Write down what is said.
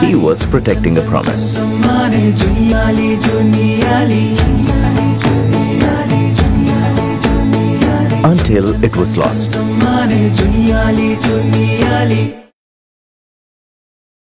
He was protecting a promise. Until it was lost.